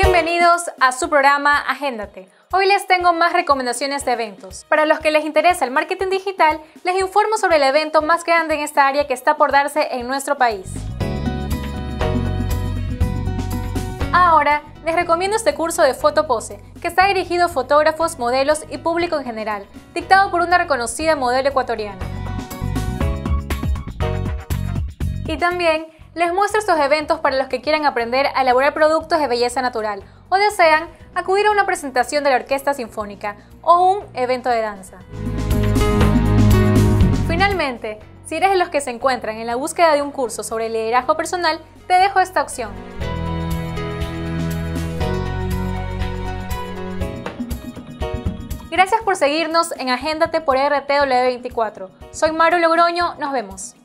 Bienvenidos a su programa Agéndate. Hoy les tengo más recomendaciones de eventos. Para los que les interesa el marketing digital, les informo sobre el evento más grande en esta área que está por darse en nuestro país. Ahora, les recomiendo este curso de Fotopose, que está dirigido a fotógrafos, modelos y público en general, dictado por una reconocida modelo ecuatoriana. Y también les muestro estos eventos para los que quieran aprender a elaborar productos de belleza natural o desean acudir a una presentación de la Orquesta Sinfónica o un evento de danza. Finalmente, si eres de los que se encuentran en la búsqueda de un curso sobre liderazgo personal, te dejo esta opción. Gracias por seguirnos en Agéndate por RTW24. Soy Maru Logroño, nos vemos.